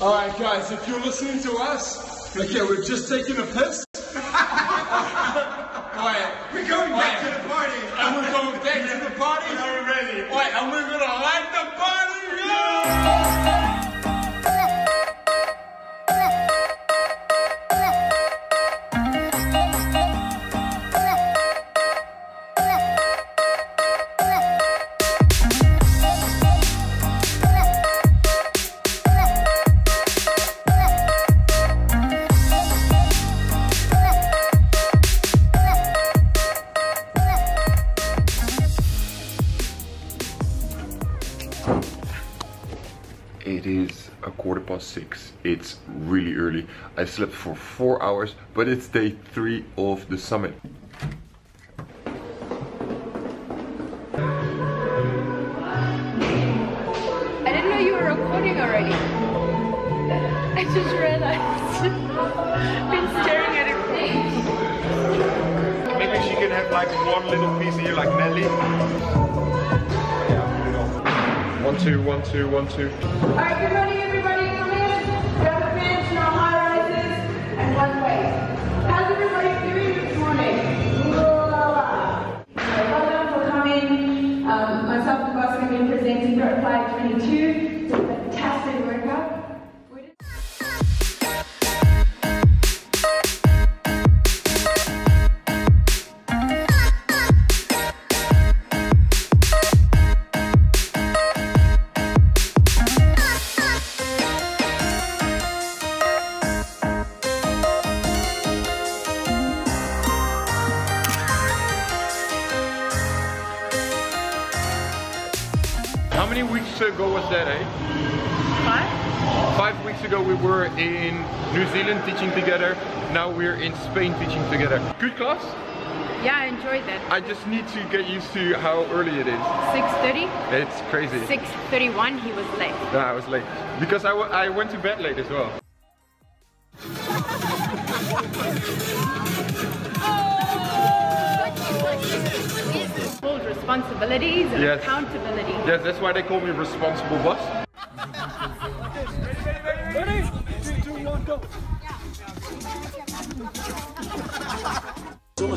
All right, guys, if you're listening to us, okay, we're just taking a piss. Past six. It's really early. I slept for four hours, but it's day three of the summit. I didn't know you were recording already. I just realized. Been staring at it. Maybe she can have like one little piece here, like Nelly. One, two, one, two, one, two. All right, good morning, everybody. Many weeks ago was that, eh? Five? Five weeks ago we were in New Zealand teaching together. Now we're in Spain teaching together. Good class? Yeah, I enjoyed that. I just need to get used to how early it is. 6.30, It's crazy. 6.31 he was late. No, I was late. Because I, I went to bed late as well. Responsibilities and Yes. accountability. Yes, that's why they call me responsible boss. Come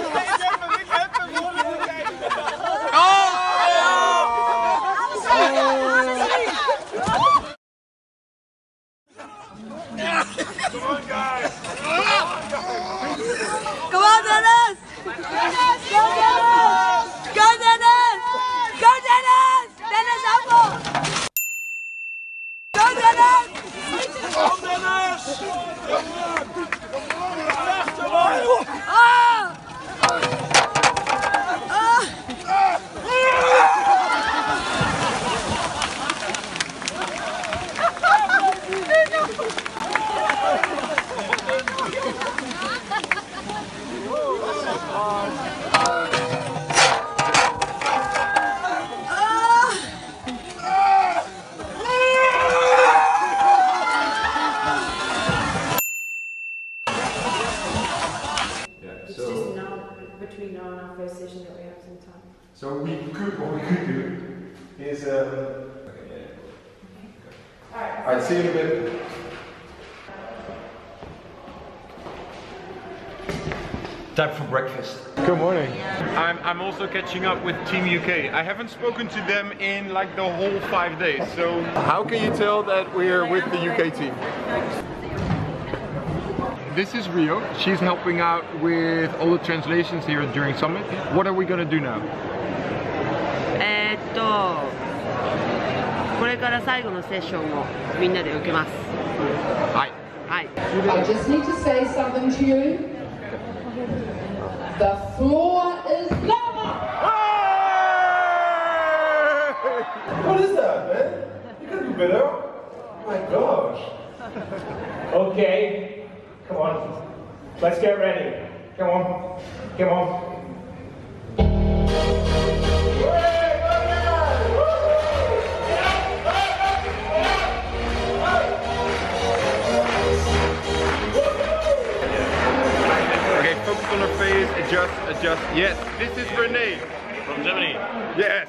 between now and our first session that we have some time. So we could, what we could do is, um, okay, yeah. Alright, see you in a bit. Time for breakfast. Good morning. I'm, I'm also catching up with Team UK. I haven't spoken to them in like the whole five days, so... How can you tell that we're with the UK team? This is Rio. She's helping out with all the translations here during Summit. What are we gonna do now? えーっと、これから最後のセッションをみんなで受けます。 Hi. はい。 I just need to say something to you. The floor is lava! What is that, man? You can do better. Oh my gosh. Okay, come on. Let's get ready. Come on. Come on. Okay, fo- on her face, adjust, adjust. Yes, this is Rene. From Germany. Yes.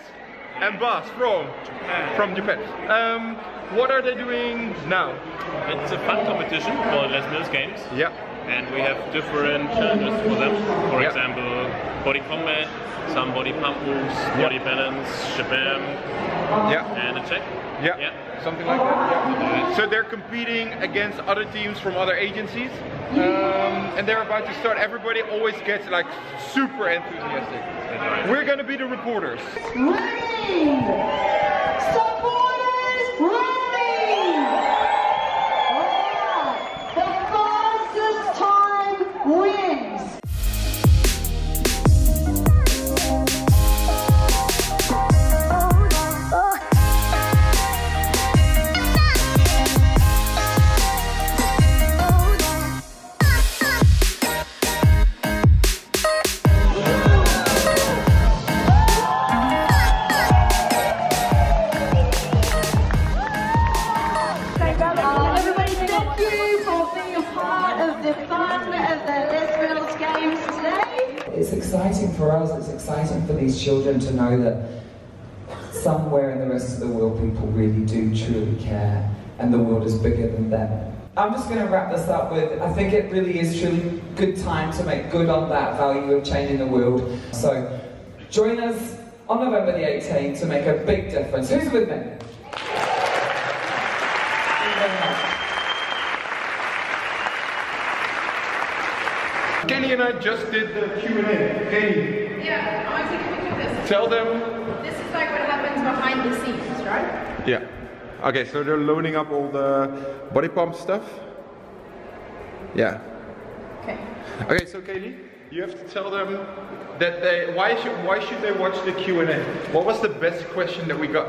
And Bas from? Japan. From Japan. Um, what are they doing now? It's a fun competition for Les Mills Games. Yeah. And we have different challenges for them. For Yeah. example, body combat, some body pump moves, body balance, SH'BAM, Yeah. and a check. Yeah. Yeah. Something like that. Yeah. So they're competing against other teams from other agencies, um, and they're about to start. Everybody always gets like super enthusiastic. We're gonna be the reporters. Running! Supporters It's exciting for us, it's exciting for these children to know that somewhere in the rest of the world people really do truly care and the world is bigger than them. I'm just going to wrap this up with I think it really is truly good time to make good on that value of changing the world. So join us on November the 18th to make a big difference. Who's with me? Kenny and I just did the Q&A. Kenny, Yeah, I want to take a picture of this. tell them. This is like what happens behind the scenes, right? Yeah. Okay, so they're loading up all the body pump stuff. Yeah. Okay. Okay, so Caley, you have to tell them that they why should why should they watch the Q&A? What was the best question that we got?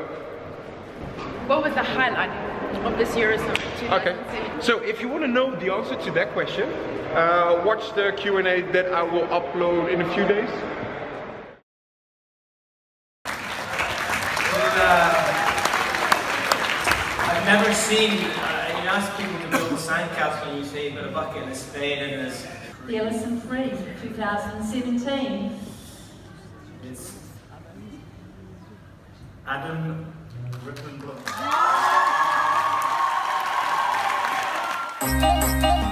What was the highlight of this Eurozone? Okay. So if you want to know the answer to that question, uh, watch the Q&A that I will upload in a few days. I've never seen, uh, you ask people to build a sandcastle and you say you've a bucket and a spade and there's... The Ellison Freeze 2017. It's Adam Rippenbrook. Música